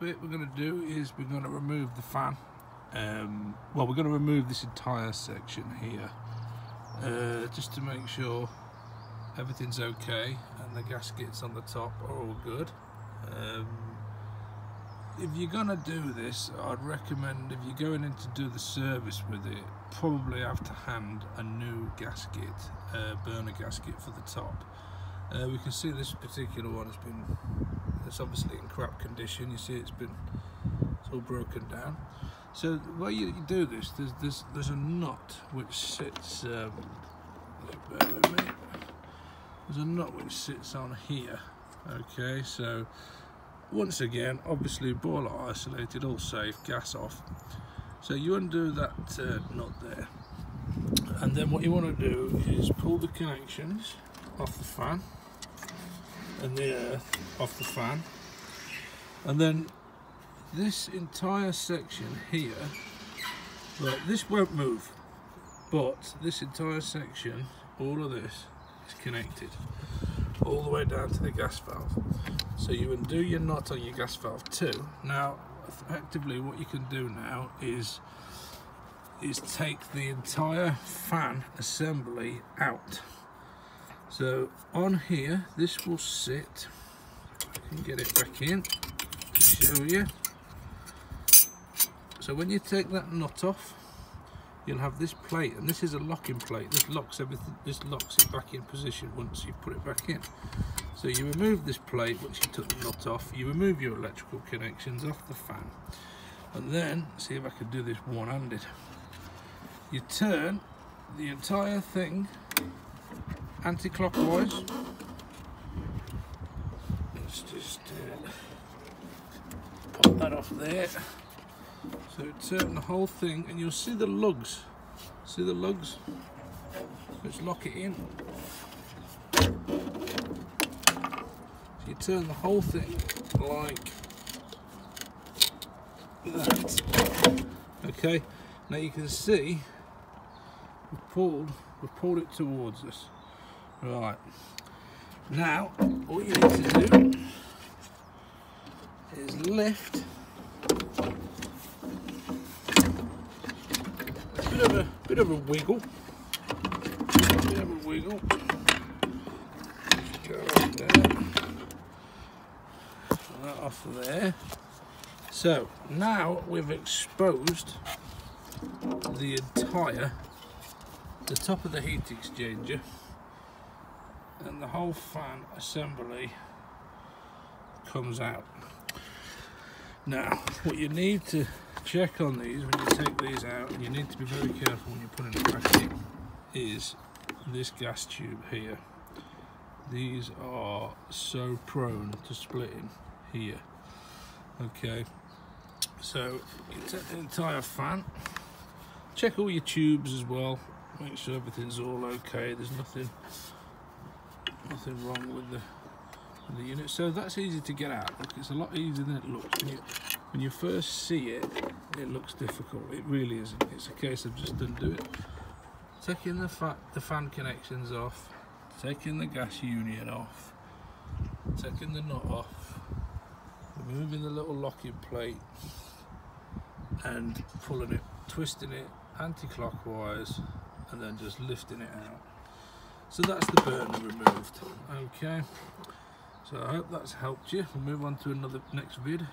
bit we're going to do is we're going to remove the fan. Um, well, we're going to remove this entire section here uh, just to make sure everything's okay and the gaskets on the top are all good. Um, if you're gonna do this, I'd recommend if you're going in to do the service with it, probably have to hand a new gasket, uh, burner gasket for the top. Uh, we can see this particular one has been, it's obviously in crap condition. You see it's been, it's all broken down. So the way you, do this, there's, there's, there's a nut which sits, um, there's a nut which sits on here. Okay, so once again obviously boiler isolated all safe gas off so you undo that uh, nut there and then what you want to do is pull the connections off the fan and the earth off the fan and then this entire section here well this won't move but this entire section all of this is connected all the way down to the gas valve so you undo your nut on your gas valve too. Now, effectively what you can do now is is take the entire fan assembly out. So on here, this will sit, I can get it back in to show you. So when you take that nut off, you'll have this plate, and this is a locking plate. This locks everything, this locks it back in position once you put it back in. So you remove this plate once you took the nut off, you remove your electrical connections off the fan. And then, see if I can do this one-handed. You turn the entire thing anti-clockwise. Let's just uh, pop that off there. So turn the whole thing and you'll see the lugs. See the lugs? Let's lock it in. you turn the whole thing like that. Okay, now you can see we've pulled, we've pulled it towards us. Right, now all you need to do is lift a bit of a bit of a wiggle, bit of a wiggle. Go right there that off there. So now we've exposed the entire, the top of the heat exchanger and the whole fan assembly comes out. Now, what you need to check on these when you take these out, and you need to be very careful when you're putting it back in, is this gas tube here. These are so prone to splitting here okay so you take the entire fan check all your tubes as well make sure everything's all okay there's nothing nothing wrong with the with the unit. So that's easy to get out. Look, it's a lot easier than it looks. When you when you first see it it looks difficult. It really isn't. It's a case of just undo it taking the, the fan connections off. Taking the gas union off. Taking the nut off. Removing the little locking plate and pulling it, twisting it anti-clockwise and then just lifting it out. So that's the burner removed. Okay, so I hope that's helped you. We'll move on to another next vid.